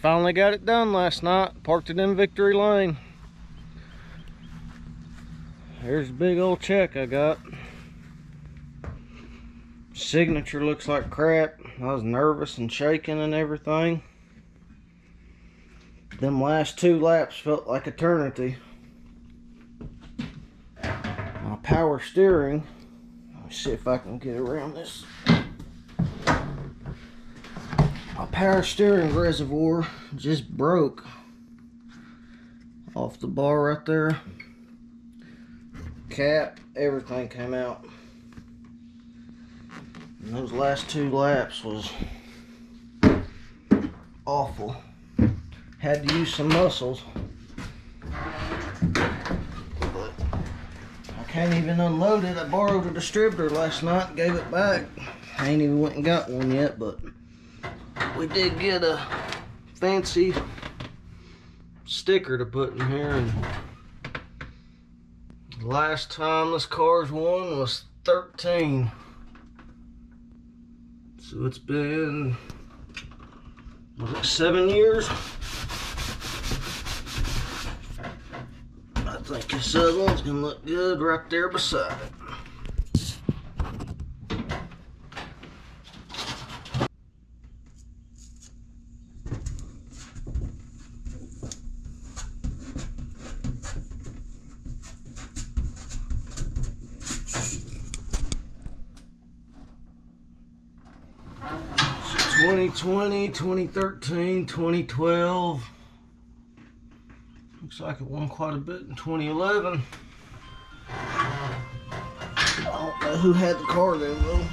finally got it done last night. Parked it in Victory Lane. Here's a big old check I got. Signature looks like crap. I was nervous and shaking and everything. Them last two laps felt like eternity. My power steering. Let me see if I can get around this. My power steering reservoir just broke off the bar right there. Cap, everything came out. And those last two laps was awful. Had to use some muscles. But I can't even unload it. I borrowed a distributor last night, gave it back. I ain't even went and got one yet, but we did get a fancy sticker to put in here and last time this car's won was 13 so it's been was it seven years? I think this other one's gonna look good right there beside it Twenty twenty, twenty thirteen, twenty twelve. Looks like it won quite a bit in 2011. I don't know who had the car then though.